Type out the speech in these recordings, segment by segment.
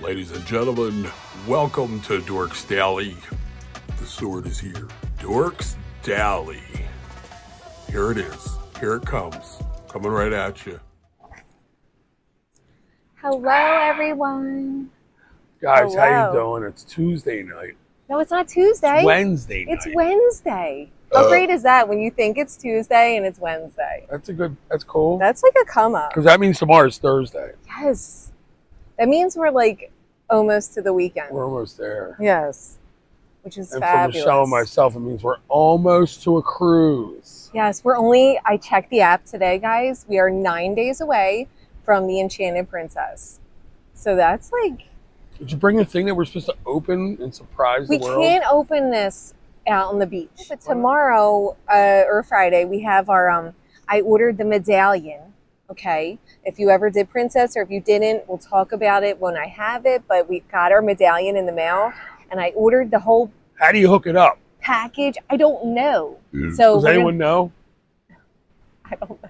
Ladies and gentlemen, welcome to Dorks Daily. The sword is here. Dorks Daily. Here it is. Here it comes. Coming right at you. Hello, everyone. Guys, how you doing? It's Tuesday night. No, it's not Tuesday. It's Wednesday night. It's Wednesday. How Uh. great is that when you think it's Tuesday and it's Wednesday? That's a good. That's cool. That's like a come up. Because that means tomorrow's Thursday. Yes. That means we're like almost to the weekend. We're almost there. yes. Which is and for. Michelle and myself, it means we're almost to a cruise. Yes, we're only, I checked the app today, guys. We are nine days away from the Enchanted Princess. So that's like, Did you bring a thing that we're supposed to open and surprise the world? We can't open this out on the beach. But tomorrow uh, or Friday, we have our, um, I ordered the medallion. Okay. If you ever did Princess or if you didn't, we'll talk about it when I have it. But we got our medallion in the mail and I ordered the whole How do you hook it up? package. I don't know. So Does we're gonna- anyone know? I don't know.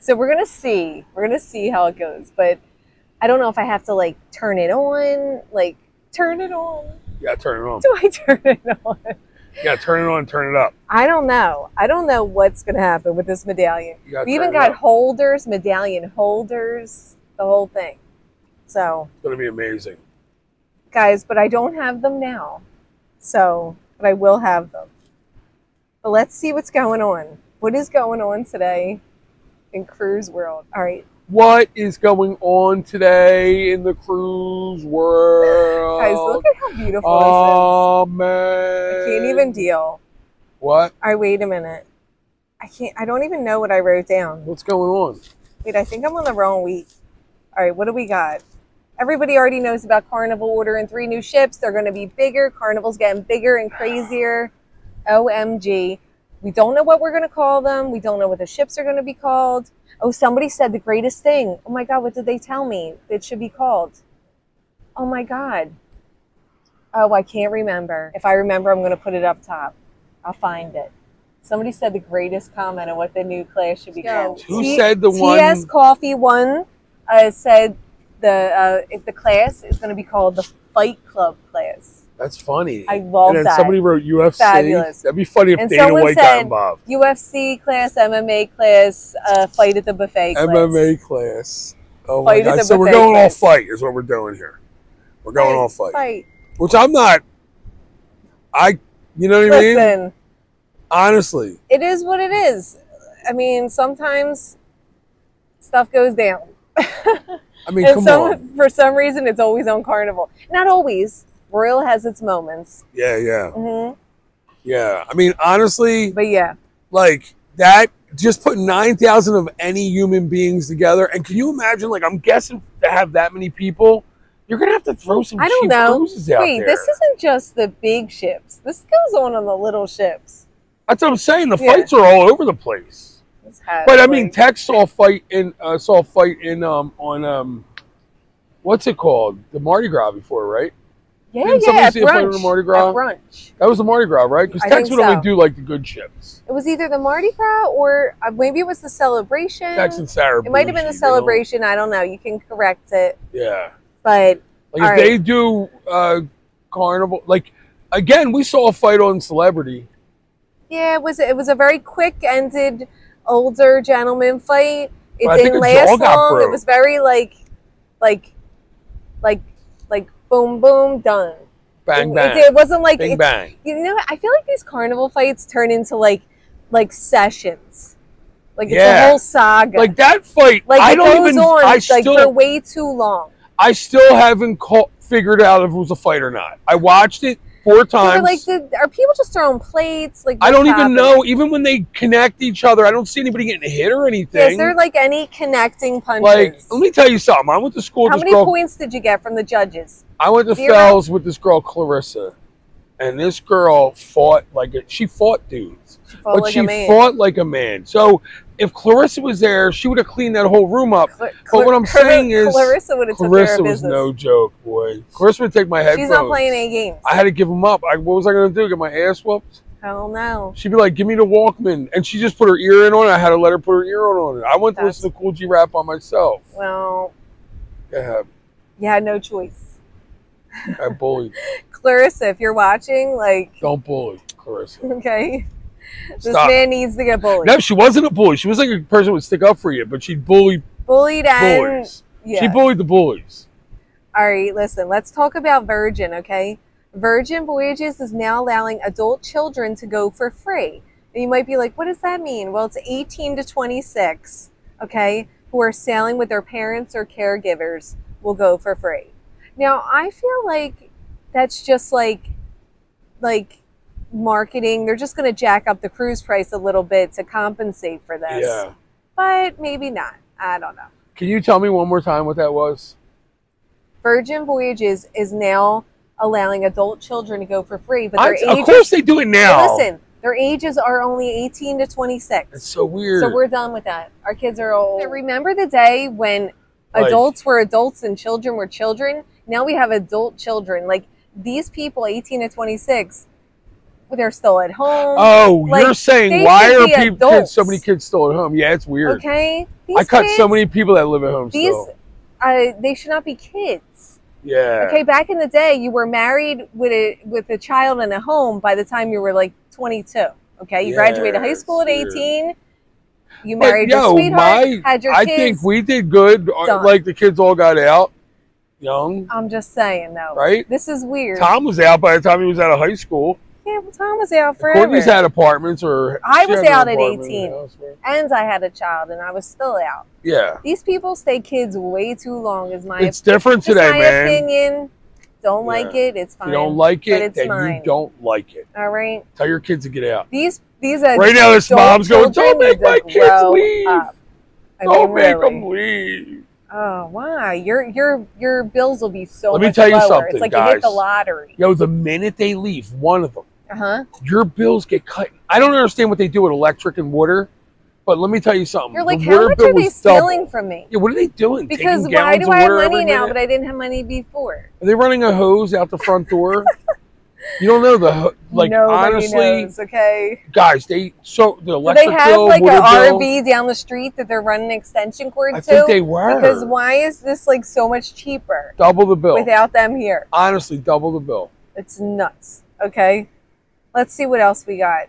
So we're gonna see. We're gonna see how it goes. But I don't know if I have to like turn it on. Like turn it on. Yeah, turn it on. Do I turn it on? Yeah, turn it on. Turn it up. I don't know. I don't know what's gonna happen with this medallion. We even got up. holders, medallion holders, the whole thing. So It's gonna be amazing. guys, but I don't have them now. So, but I will have them. But let's see what's going on. What is going on today in cruise world? All right, What is going on today in the cruise world? guys, look at how beautiful Oh man! this is. I can't even deal. What? I wait a minute. I can't. I don't even know what I wrote down. What's going on? Wait, I think I'm on the wrong week. All right, what do we got? Everybody already knows about Carnival ordering three new ships. They're going to be bigger. Carnival's getting bigger and crazier. OMG. We don't know what we're going to call them. We don't know what the ships are going to be called. Oh, somebody said the greatest thing. Oh my God, what did they tell me it should be called? Oh my God. Oh, I can't remember. If I remember, I'm going to put it up top. I'll find it. Somebody said the greatest comment on what the new class should be called. Who said the one- TS Coffee one uh, said the uh, if the class is going to be called the Fight Club class. That's funny. I love and then that. somebody wrote UFC. Fabulous. That'd be funny if And Dana White got involved. UFC class, MMA class, uh, Fight at the Buffet class. MMA class. Oh Fight my god! So we're going all fight is what we're doing here. We're going all fight, Fight. which I'm not. I, you know what I mean? Listen, Honestly, it is what it is. I mean, sometimes stuff goes down. I mean, and come some, on. for some reason, it's always on Carnival. Not always. Royal has its moments. Yeah, yeah, hmm yeah. I mean, honestly, But yeah, like that. Just put nine thousand of any human beings together, and can you imagine? Like, I'm guessing to have that many people, you're gonna have to throw some I don't cheap know. Wait, there. this isn't just the big ships. This goes on on the little ships. That's what I'm saying. The Yeah. fights are all over the place. But I mean, Tex saw a fight in uh, saw a fight in um on um what's it called the Mardi Gras before, right? Yeah, didn't yeah, somebody see a brunch. the Mardi Gras? Brunch. That was the Mardi Gras, right? Because Tex would only do like the good ships. It was either the Mardi Gras or uh, maybe it was the celebration. Tex and Sarah. it might have been the Bucci, they don't- celebration. I don't know. You can correct it. Yeah, But like if right. they do uh carnival, like again, we saw a fight on Celebrity. yeah, it was it was a very quick ended older gentleman fight. It But I think didn't last long. It was very like like like like boom boom done. Bang it, bang, It, it wasn't like bang it- bang. you know i feel like these carnival fights turn into like like sessions like it's Yeah. a whole saga Like that fight, like I it don't goes even. on I like still, for way too long I still haven't caught, figured out if it was a fight or not. I watched it four times. like did, are people just throwing plates like I don't even know. Even when they connect each other, I don't see anybody getting hit or anything. is there like any connecting punches like, let me tell you something. I went to school with how many girl. points did you get from the judges I went to Zero? Fells with this girl Clarissa, and this girl fought like a, she fought dudes, she fought but like she fought like a man. So if Clarissa was there, she would have cleaned that whole room up. Cla- But what I'm Clar- saying is, clarissa would have took care Clarissa of was business no joke, boy. Clarissa would take my headphones. she's not playing any games I had to give them up. I, what was I going to do? Get my ass whooped? i don't She'd be like, "Give me the Walkman," and she just put her ear in on it. I had to let her put her ear on on it. I went to listen to Kool G Rap on myself. well Yeah, you had no choice I bullied. Clarissa, if you're watching, like, Don't bully, Clarissa. okay, this Stop. man needs to get bullied. No, she wasn't a bully. She was like a person who would stick up for you, but she'd bully bullied and bullies. yeah. She bullied the bullies. All right, listen, let's talk about Virgin, okay? Virgin Voyages is now allowing adult children to go for free. And you might be like, what does that mean? Well, it's 18 to 26, okay, who are sailing with their parents or caregivers will go for free. Now, I feel like that's just like like marketing. They're just going to jack up the cruise price a little bit to compensate for this. Yeah. But maybe not. I don't know. Can you tell me one more time what that was? Virgin Voyages is now allowing adult children to go for free, but I, their of ages. course they do it now. Listen, their ages are only 18 to 26. It's so weird. So we're done with that. Our kids are old. Remember the day when Like- adults were adults and children were children? Now we have adult children. Like these people, 18 to 26, they're still at home. oh, like, you're saying why are people kids, so many kids still at home? Yeah, it's weird. okay? These I cut so many people that live at home These, still. uh, they should not be kids. Yeah. Okay, back in the day, you were married with a with a child in a home by the time you were like 22. Okay, you Yeah, graduated high school at it's 18. You But, married your yo, sweetheart, my- had your I kids. think we did good. uh, Done. Like the kids all got out young, I'm just saying though. right? This is weird. Tom was out by the time he was out of high school. Yeah, well, Tom was out forever. Courtney's had apartments, or I was out at 18. and I had a child, and I was still out. Yeah, These people stay kids way too long. Is my it's different today, my man. opinion. Don't like it. It's fine. you don't like it, it's mine. you don't like it. All right. Tell your kids to get out. These these are Right now, this mom's going, "Don't make my kids leave. up." I Don't mean, make really. them leave. Oh, why? Your your your bills will be so Let me tell you lower. something, it's like you hit the lottery. Yo, the minute they leave, one of them, Uh huh. your bills get cut. I don't understand what they do with electric and water, but let me tell you something. You're like, the how water much bill are they double. stealing from me? Yeah, what are they doing? Because why do I have money now, minute? but I didn't have money before? Are they running a hose out the front door? you don't know the like Nobody honestly, knows, okay. guys. They so the Do they have bill, like an. RV down the street that they're running extension cords I to? think they were Because why is this like so much cheaper double the bill. without them here? honestly, double the bill. It's nuts. Okay. Let's see what else we got.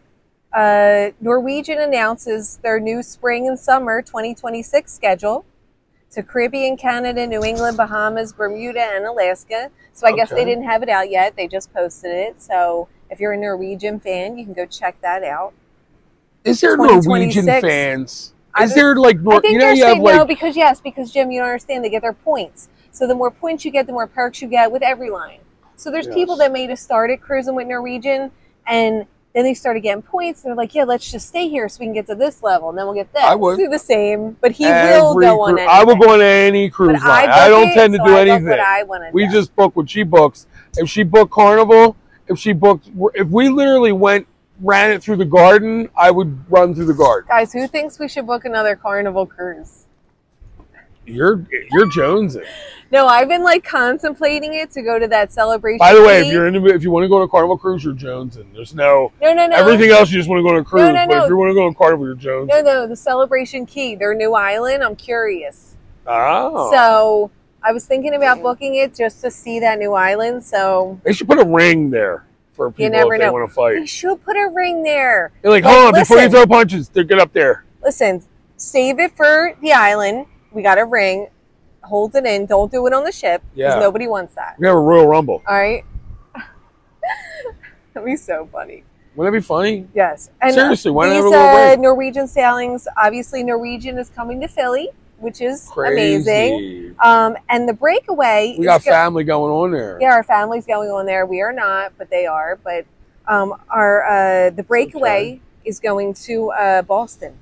Uh, Norwegian announces their new spring and summer 2026 schedule to Caribbean, Canada, New England, Bahamas, Bermuda, and Alaska. So I guess they didn't have it out yet. They just posted it. So if you're a Norwegian fan, you can go check that out. Is there Norwegian fans? Is there like I think you know you have saying no like because yes, because Jim, you don't understand. They get their points. So the more points you get, the more perks you get with every line. So there's people that made have started cruising with Norwegian, and then they started getting points. And they're like, yeah, let's just stay here so we can get to this level, and then we'll get this. I would. do the same, but he every will go on anything. I will go on any cruise I line. I, book don't it, tend to so do I anything. What I want to We do. just book what she books. If she booked Carnival, if she booked, if we literally went ran it through the garden, I would run through the garden. guys. Who thinks we should book another Carnival cruise? You're you're jonesing. No, I've been like contemplating it to go to that celebration. By the way, if you're into if you want to go to Carnival cruise, you're jonesing. There's no no, no, no, everything else. You just want to go on a cruise. no, But no. if you want to go on Carnival, you're jonesing. no, no, the Celebration Key, their new island. I'm curious. Oh. So I was thinking about booking it just to see that new island. So they should put a ring there for people you never if they know. want to fight. they should put a ring there. They're like, Like, hold on, before you throw punches, they're get up there. Listen, save it for the island. We got a ring. Hold it in. Don't do it on the ship because Yeah. nobody wants that. We have a Royal Rumble. All right. That'd be so funny. Wouldn't that be funny? Yes. And Seriously, why not these have a little uh? Norwegian sailings, obviously Norwegian is coming to Philly, which is amazing. Um, and the breakaway We is got go- family going on there. Yeah, our family's going on there. We are not, but they are. But um, our uh, the breakaway is going to uh, Boston.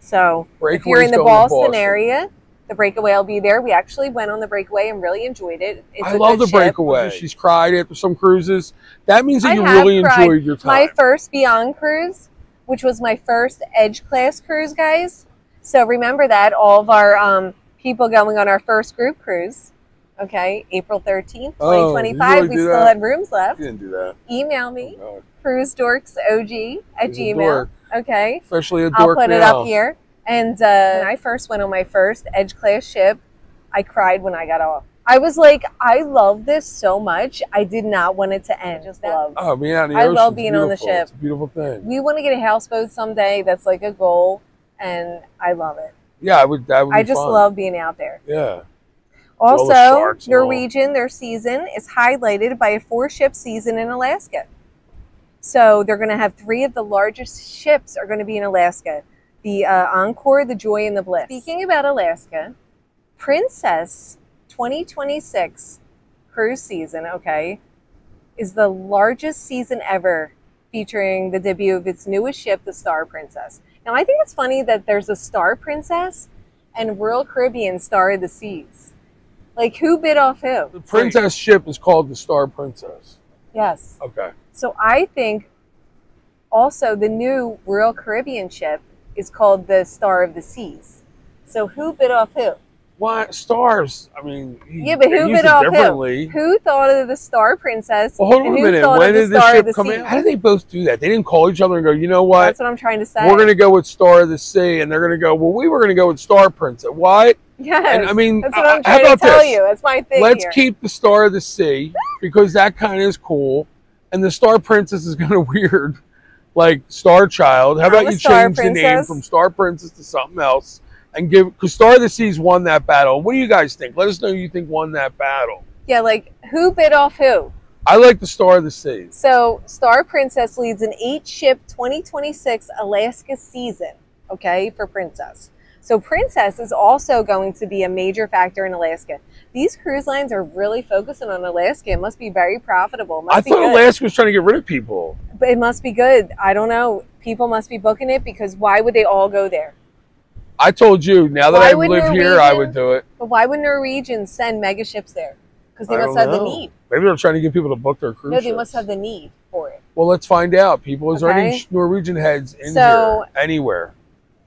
So if you're in the Boston, area, the breakaway will be there. We actually went on the breakaway and really enjoyed it. It's I love the ship. breakaway. She's cried after some cruises. That means that I you really cried. enjoyed your time. My first Beyond cruise, which was my first Edge class cruise, guys. So remember that all of our um, people going on our first group cruise. Okay, April 13th, Oh, 2025. you really we still that? had rooms left. you didn't do that. Email me, Oh, cruise dorks og at He's gmail. Dork. Okay, Especially a I'll dork put it up here. And uh, when I first went on my first Edge class ship, I cried when I got off. I was like, I love this so much. I did not want it to end. Just love. Oh, being out in the I ocean. love being on the ship. It's a beautiful thing. We want to get a houseboat someday. That's like a goal, and I love it. Yeah, I would. That would I be just fun. love being out there. Yeah. all the Also, sharks and all. Norwegian, their season is highlighted by a four ship season in Alaska. So they're going to have three of the largest ships are going to be in Alaska the uh, Encore, the Joy, and the Bliss. Speaking about Alaska, Princess 2026 cruise season, okay, is the largest season ever featuring the debut of its newest ship, the Star Princess. Now, I think it's funny that there's a Star Princess and Royal Caribbean Star of the Seas. Like, who bit off who? The princess ship is called the Star Princess. Yes. Okay. So I think also the new Royal Caribbean ship is called the Star of the Seas. So who bit off who? Why stars? I mean, Yeah, but who bit off who? differently. Who thought of the Star Princess? Well, hold on a who minute. thought When of the did of ship the come Sea? in? How did they both do that? They didn't call each other and go, you know what? That's what I'm trying to say. We're going to go with Star of the Sea. And they're going to go, well, we were going to go with Star Princess. What? Yes. And I mean, that's what I'm trying to tell this? you. That's my thing Let's here. keep the Star of the Sea because that kind of is cool. And the Star Princess is kind of weird. Like Star Child. How about you change the name from Star Princess to something else and give because Star of the Seas won that battle. What do you guys think? Let us know who you think won that battle. yeah, like who bit off who? I like the Star of the Seas. So, Star Princess leads an eight ship 2026 Alaska season, okay, for Princess. So, Princess is also going to be a major factor in Alaska. These cruise lines are really focusing on Alaska. It must be very profitable. Must I be thought good. Alaska was trying to get rid of people. but it must be good. I don't know. People must be booking it because why would they all go there? I told you, now that Why I live here, I would do it. But why would Norwegians send mega ships there? Because they I must have the need. Maybe they're trying to get people to book their cruise No, they ships. must have the need for it. Well, let's find out. People, is there any Norwegian heads in So- here anywhere?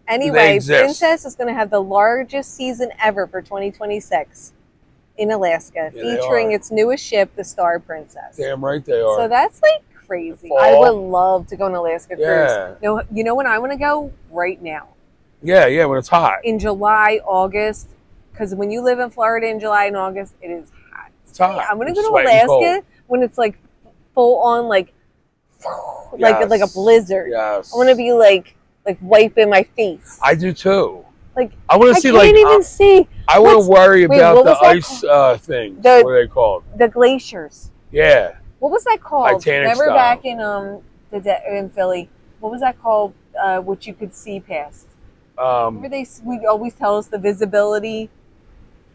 Anyway. Princess is going to have the largest season ever for 2026 in Alaska, Yeah, featuring its newest ship, the Star Princess. Damn right they are. So that's like crazy. Fall. I would love to go on Alaska Yeah. cruise. You know, you know when I want to go? Right now. yeah, yeah, when it's hot. In July, August. Because when you live in Florida in July and August, it is hot. It's hot. I'm going to It's go to Alaska cold. when it's like full on, like, like, Yes. like a blizzard. Yes. I want to be like, like wiping my face. I do too. Like, I want to see like I can't even uh, see I want to worry wait, about the ice uh, things. The- what are they called? the glaciers. Yeah. What was that called? Titanic Remember style. back in um the de- in Philly. What was that called? Uh, which you could see past. Um, Remember they we always tell us the visibility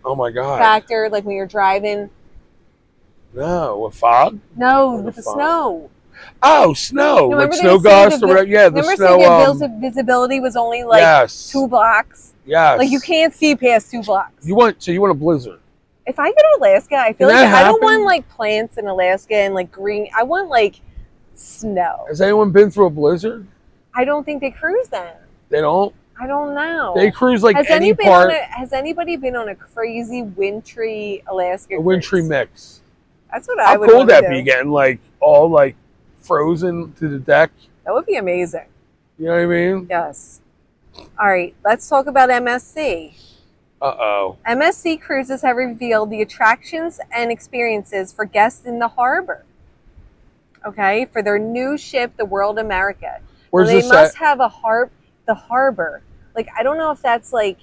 oh my god. factor, like when you're driving. No, a fog? No, with the the snow. Oh, snow. remember like snow would say gusts. or- yeah, the Remember snow. saying Um, visibility was only like yes. two blocks. Yes. Like you can't see past two blocks. You want so you want a blizzard? if I go to Alaska, I feel Can like that I don't want like plants in Alaska and like green. I want like snow. Has anyone been through a blizzard? I don't think they cruise then. They don't. I don't know. They cruise like has any part a, has anybody been on a crazy wintry Alaska? a wintry cruise? mix. That's what I How cool want would to that do. be? Getting like all like frozen to the deck. That would be amazing. You know what I mean? Yes. All right, let's talk about MSC. Uh oh. MSC Cruises have revealed the attractions and experiences for guests in the harbor. Okay, for their new ship, the World America. Where's Well, they this must at? have a harp, the harbor. Like I don't know if that's like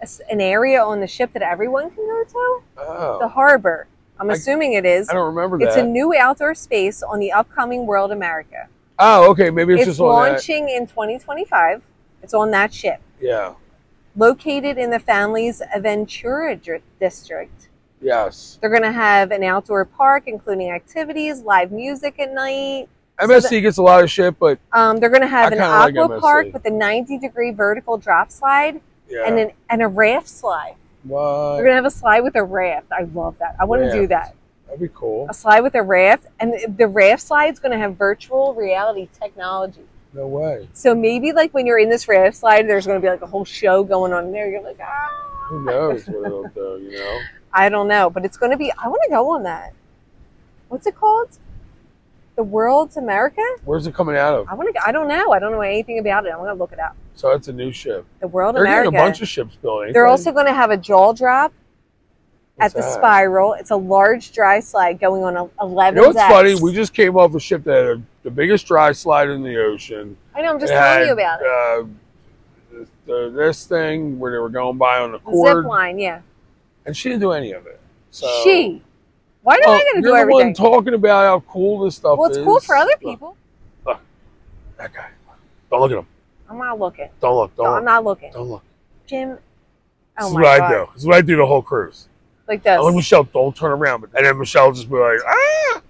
a s an area on the ship that everyone can go to. Oh, The harbor. I'm I- assuming it is. I don't remember It's that. a new outdoor space on the upcoming World America. oh, okay. Maybe it's, It's, just on that. launching in 2025. It's on that ship. Yeah. Located in the family's Aventura district. Yes. They're going to have an outdoor park, including activities, live music at night. MSC gets a lot of shit, but Um, they're going to have I an kinda like aqua park with a 90 degree vertical drop slide yeah. and an and a raft slide. What? Going to have a slide with a raft. I love that. I want to do that. That'd be cool. A slide with a raft, and the- the raft slide's going to have virtual reality technology. No way. So maybe like when you're in this raft slide, there's going to be like a whole show going on there. You're like, ah. Who knows what it'll do? You know. I don't know, but it's going to be. I want to go on that. What's it called? The World's America. Where's it coming out of? I want to. I don't know. I don't know anything about it. I'm going to look it up. So it's a new ship. The World They're America. getting a bunch of ships built. ain't They're they? also going to have a jaw drop at What's the that? Spiral. It's a large dry slide going on a- You 11 know what's decks. funny? We just came off a ship that had the biggest dry slide in the ocean. I know, I'm just It telling had, you about it. Uh, the, this thing where they were going by on the The cord, zip line, yeah. and she didn't do any of it. So, she. Why do Oh, I gotta do you're the one talking about how cool this stuff well, it's is. cool for other Look, people. that guy. Don't look at him. I'm not looking. Don't look. Don't No, look. I'm not looking. Don't look. Jim. Oh this is my what God. I do. This is what I do the whole cruise. Like this. I'm Michelle, don't turn around. But and then Michelle just be like, ah.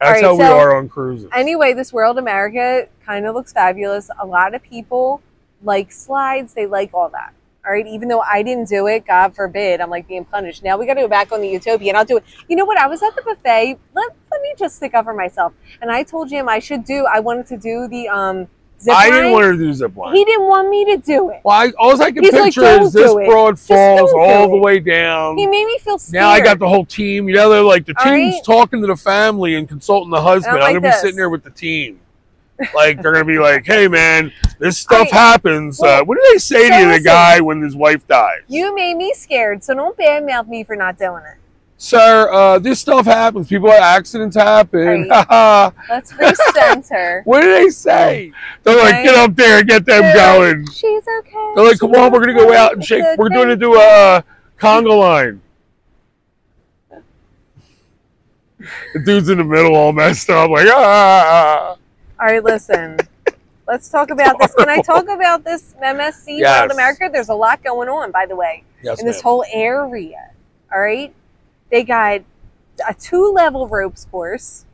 That's right, how we are on cruises. Anyway, this World America kind of looks fabulous. A lot of people like slides. They like all that. All right. Even though I didn't do it, God forbid, I'm like being punished. Now we got to go back on the Utopia and I'll do it. You know what? I was at the buffet. Let, let me just stick up for myself. And I told Jim I should do, I wanted to do the um, zip I line. didn't want to do zip line. He didn't want me to do it. well, I, all I can He's picture "Don't is this broad falls all the way down. He made me feel scared. Now I got the whole team. You know, they're like the All team's right. talking to the family and consulting the husband. I'm gonna this. be sitting there with the team. Like they're gonna be like, "Hey, man, this stuff I- happens." Well, uh, what do they say so to the guy when his wife dies? You made me scared, so don't badmouth me for not doing it. Sir, uh, this stuff happens. People have accidents happen. Right. Let's recenter. what do they say? They're like, "Get up there and get them They're like, going." She's okay. They're like, "Come on, we're gonna go out and It's shake. We're okay." going to do a uh, conga line." The dude's in the middle, all messed up, like ah. All right, listen. Let's talk about this. Can I talk about this MSC Yes. World America? There's a lot going on, by the way, Yes, in this whole area. All right, they got a two-level ropes course.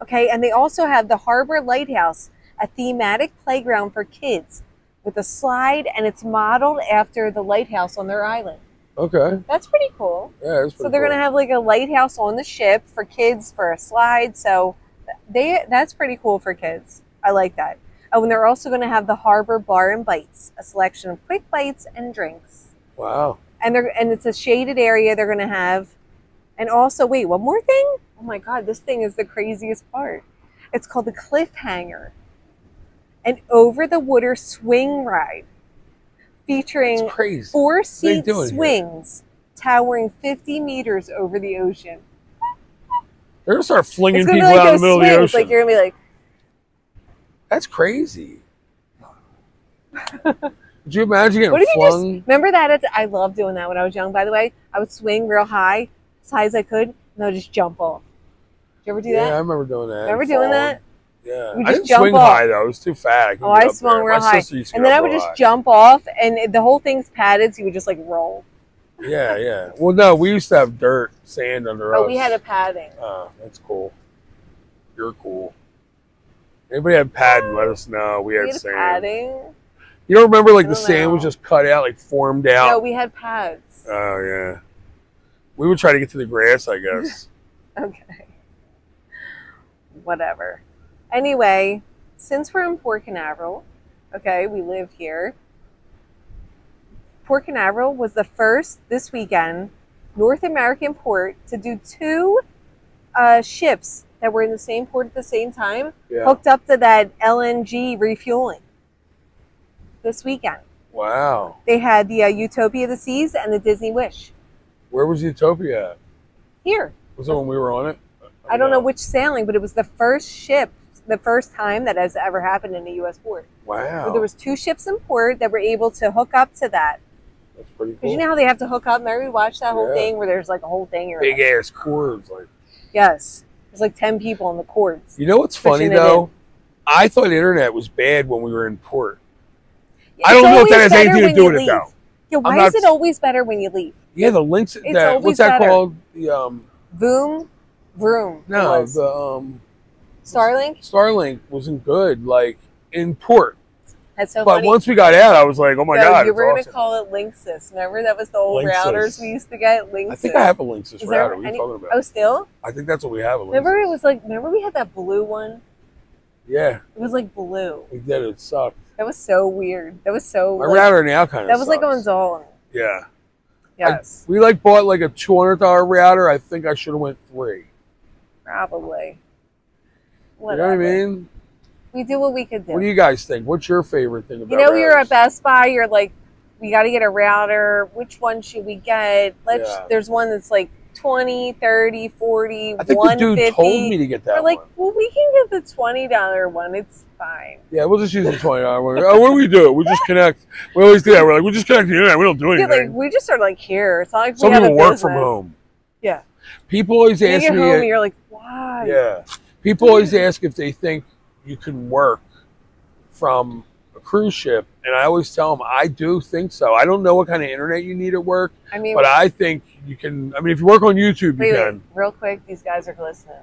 Okay, and they also have the Harbor Lighthouse, a thematic playground for kids with a slide, and it's modeled after the lighthouse on their island. Okay, That's pretty cool. yeah, that's So they're cool. gonna have like a lighthouse on the ship for kids for a slide. So they that's pretty cool for kids. I like that. Oh, and they're also gonna have the harbor bar and bites, a selection of quick bites and drinks. Wow. And they're and it's a shaded area they're gonna have. And also, wait, one more thing. Oh my god, this thing is the craziest part. It's called the cliffhanger, an over the water swing ride, featuring four seat doing here? swings towering 50 meters over the ocean. They're gonna start flinging gonna people like out in the middle of the ocean. Like you're gonna be like, That's crazy. Could you imagine getting what if you just remember that? At the, I loved doing that when I was young. By the way, I would swing real high, as high as I could, and I would just jump off. Did you ever do yeah, I remember doing that. Remember doing that? Yeah, I just didn't swing off. high though. I was too fat. I Oh, I swung there. real My high. And then I would just high. jump off, and the whole thing's padded, so you would just like roll. Yeah, yeah. Well, no, we used to have dirt, sand under us. Oh, we had a padding. Oh, that's cool. You're cool. Anybody had padding? Let us know. We had, We had sand. padding. You don't remember like I the don't sand was just cut out, like formed out. No, we had pads. oh yeah. We would try to get to the grass, I guess. Okay. Whatever. Anyway, since we're in Port Canaveral, okay, we live here. Port Canaveral was the first this weekend North American port to do two uh, ships that were in the same port at the same time, yeah. hooked up to that LNG refueling this weekend. Wow. They had the uh, Utopia of the Seas and the Disney Wish Where was Utopia at? here. Was it when we were on it? I don't know which sailing, but it was the first ship, the first time that has ever happened in a U.S. port. Wow. Where there was two ships in port that were able to hook up to that. That's pretty Because cool. you know how they have to hook up. Remember we watched that whole Yeah. thing where there's like a whole thing. Big like, ass cords, like. yes, there's like ten people on the cords. You know what's funny though? I thought the internet was bad when we were in port. It's I don't know if that has anything to do with it leave. though. Yeah, why I'm is it always better when you leave? Yeah, the links. It's That, what's that better. called? The um. Boom, vroom. No, the um. Starlink. Starlink wasn't good, like in port. That's so but funny. once we got out, I was like, oh my No, god, you were awesome. gonna call it Linksys. Remember that was the old Linksys. routers we used to get. Linksys. I think I have a Linksys Is router. What are you talking about? Oh, still? I think that's what we have. A Linksys. Remember it was like. Remember we had that blue one. Yeah, It was like blue. we did. It sucked. That was so weird. That was so. My like- router now kind of. that was like on Zolin. Yeah, Yes, we like bought like a two hundred dollar router. I think I should have went three. probably. Whatever. You know what I mean? We do what we could do. What do you guys think? What's your favorite thing about? You know, you're at Best Buy. You're like, we got to get a router. Which one should we get? Let's. Yeah. There's one that's like 20, 30, 40, I think the 150. dude told me to get that We're like, one. well, we can get the twenty dollar one. It's fine. Yeah, we'll just use the twenty dollar one. Oh, what do we do? We just connect. We always do that. We're like, we just connect the internet. We don't do Yeah, anything. like we just are like here. It's not like Some we have people a work business. from home. Yeah. People always You ask me. home you're like, why? yeah. People always ask if they think you can work from a cruise ship, and I always tell them I do think so. I don't know what kind of internet you need at work, I mean, but I think you can. I mean, if you work on YouTube, you wait, wait, can. real quick, these guys are glistening.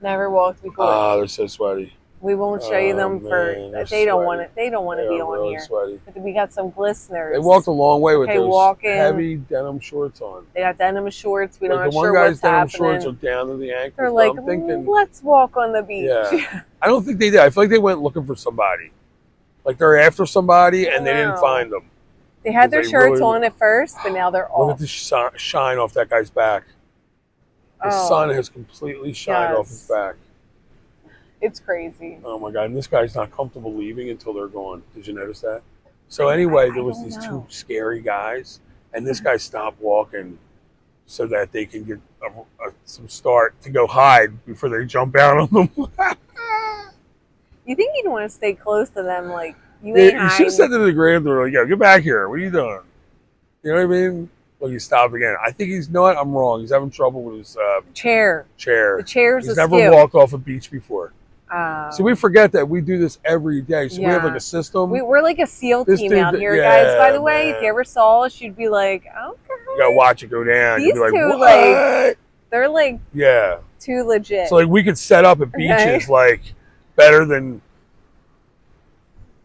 Never walked before. Ah, they're so sweaty. We won't show you oh, them for. man, They don't want it. They don't want to be on really here. sweaty. But we got some glisteners. They walked a long way with Okay, those walking. heavy denim shorts on. They got denim shorts. We Like don't the one sure guy's denim happening. shorts are down to the ankles. They're like, thinking, let's walk on the beach. Yeah. I don't think they did. I feel like they went looking for somebody. Like they're after somebody and they didn't find them. they had their They shirts really- on at first, but now they're Look at off. the shi- shine off that guy's back. The Oh, sun has completely shined off his back. It's crazy. Oh my god! And this guy's not comfortable leaving until they're gone. Did you notice that? So anyway, I there was these know. two scary guys, and this guy stopped walking so that they can get a, a, some start to go hide before they jump out on them. You think you'd want to stay close to them? Like you Yeah, ain't you should have said to the grandmother, like, yo, get back here. What are you doing? You know what I mean? Well, he stopped again. I think he's, what? I'm wrong. He's having trouble with his uh, chair. chair. The chair's He's never walked off a beach before. Uh, So we forget that we do this every day. So we have like a system. we, we're like a SEAL This team out here, guys. By yeah, the way, if you ever saw us, you'd be like, okay. you gotta watch it go down. You'd be These like, two, what? like- They're like yeah. too legit. So like we could set up at Okay. beaches like better than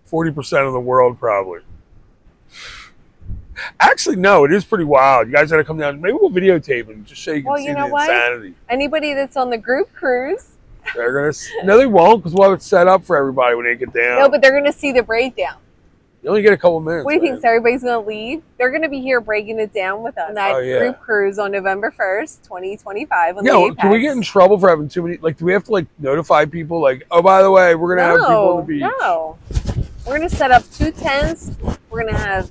forty percent of the world probably. Actually, no, it is pretty wild. You guys gotta come down. Maybe we'll videotape and just show you can Well, see you know the what? insanity. Anybody that's on the group cruise, They're gonna no, they won't because we'll have it set up for everybody when they get down. no, but they're gonna see the breakdown. you only get a couple minutes. What do you think? So everybody's gonna leave? They're gonna be here breaking it down with us. That Oh, yeah. group cruise on November first, twenty twenty five. On Yeah, the well, can we get in trouble for having too many? Like, do we have to like notify people? Like, oh, by the way, we're gonna have people on the beach. No, we're gonna set up two tents. We're gonna have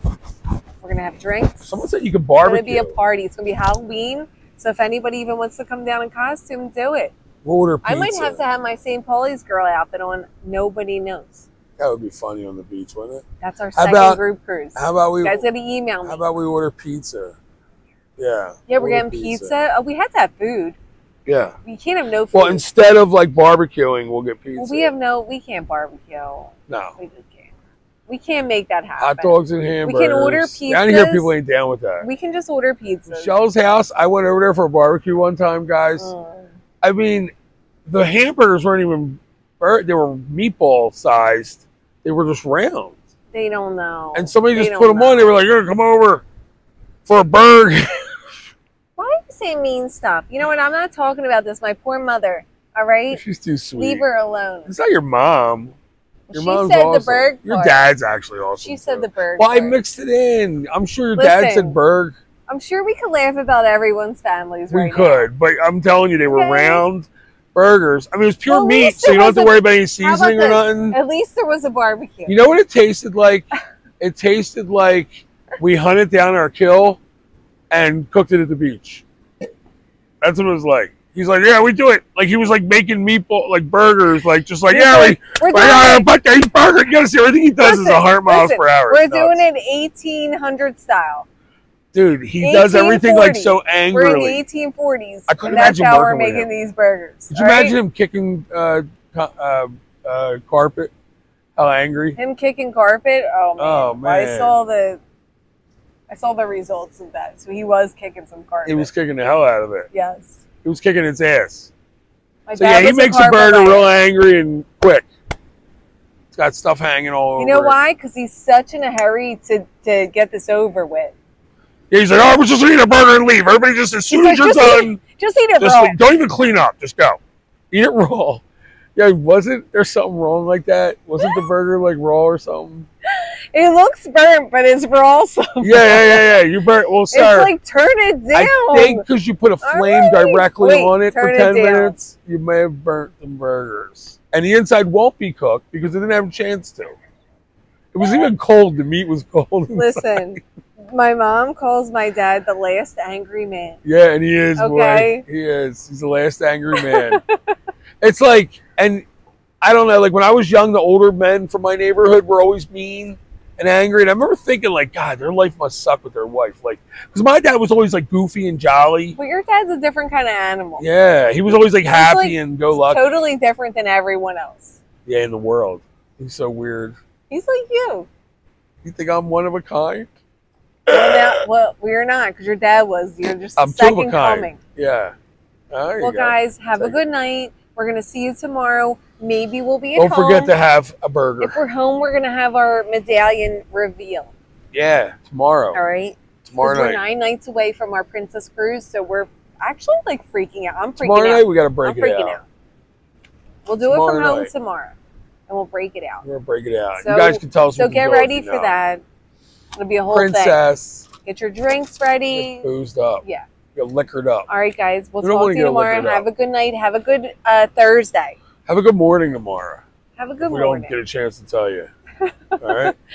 we're gonna have drinks. Someone said you could it's gonna be a party. It's gonna be Halloween. So if anybody even wants to come down in costume, do it. We'll order pizza. I might have to have my St. Pauli's girl outfit on. Nobody knows. That would be funny on the beach, wouldn't it? That's our How second about- group cruise. How about we? you guys gotta email me. How about we order pizza? Yeah. yeah, we're getting pizza. Oh, we had to have food. Yeah. We can't have no food. Well, instead of like barbecuing, we'll get pizza. Well, we have no. We can't barbecue. no We just can't. We can't make that happen. hot dogs and hamburgers. We can order pizza. I hear people ain't down with that. We can just order pizza. Shell's house. I went over there for a barbecue one time, guys. Mm. I mean, the hamburgers weren't even. They were meatball sized. They were just round. They don't know. And somebody They just put them on. They were like, "You're gonna come over for a burger." Why are you saying mean stuff? You know what? I'm not talking about this. My poor mother. All right, She's too sweet. leave her alone. It's not your mom. Your she mom's said awesome. the berg. Your dad's actually awesome. She said too. the berg. Well, I mixed it in. I'm sure your dad said Berg. I'm sure we could laugh about everyone's families We right now. could, but I'm telling you, they were Okay. round burgers. I mean, it was pure Well, meat, so you don't have to worry about any How about seasoning or nothing. At least there was a barbecue. You know what it tasted like? It tasted like we hunted down our kill and cooked it at the beach. That's what it was like. He's like, yeah, we do it. Like he was like making meatball, like burgers, like just like yeah, like, we, we're we doing uh, gotta these burgers. You gotta see everything he does is a hundred miles per hour. We're doing it 1800 style. Dude. He does everything like 1840. so We're in the 1840s. I couldn't and that's imagine how we're working with making him. these burgers. Could you all right? imagine him kicking uh, co- uh, uh, carpet? How angry? him kicking carpet? Oh man. Oh, man. I saw the I saw the results of that. So he was kicking some carpet. He was kicking the hell out of it. yes. He was kicking its ass. My So yeah, he makes a burger real angry and quick. It's got stuff hanging all You over. know it. why? Because he's such in a hurry to to get this over with. Yeah, he's like, oh, we're just gonna eat a burger and leave. Everybody just as soon He's as like, you're just done, eat, just eat it just raw. leave. don't even clean up. Just go. Eat it raw. Yeah, wasn't there something wrong like that? Wasn't the burger like raw or something? It looks burnt, but it's raw. So Yeah, yeah, yeah, yeah. You burnt. Well, it's like turn it down. I think because you put a flame right. directly Wait, on it for turn it 10 minutes, you may have burnt the burgers. And the inside won't be cooked because it didn't have a chance to. It was even cold. The meat was cold. inside. Listen, my mom calls my dad the last angry man. Yeah, and he is, Okay. boy. He is. He's the last angry man. it's like, and I don't know, like when I was young, the older men from my neighborhood were always mean and angry. And I remember thinking, like, God, their life must suck with their wife. Like, because my dad was always like goofy and jolly. Well, your dad's a different kind of animal. Yeah, he was always like happy like, and go lucky. Totally different than everyone else. Yeah, in the world. He's so weird. He's like you. You think I'm one of a kind? Well, now, well we're not because your dad was. You're just I'm a second coming. Yeah. There Well, guys, have a Take it. good night. We're gonna see you tomorrow. Maybe we'll be at Don't home. forget to have a burger. If we're home, we're gonna have our medallion reveal. yeah, tomorrow. All right. Tomorrow 'Cause we're nine nights away from our princess cruise, so we're actually like freaking out. I'm freaking Tomorrow out. night we got to break I'm it out. out. We'll do it Tomorrow from home night. tomorrow, and we'll break it out. We're gonna break it out. So- you guys can tell us. So get ready for that. It'll be a whole thing. Princess. Get your drinks ready. Get boozed up. Yeah. Get liquored up. All right, guys. We'll We talk wanna you tomorrow. Have a good night. Have a good uh, Thursday. Have a good morning tomorrow. Have a good we morning. don't get a chance to tell you. All right.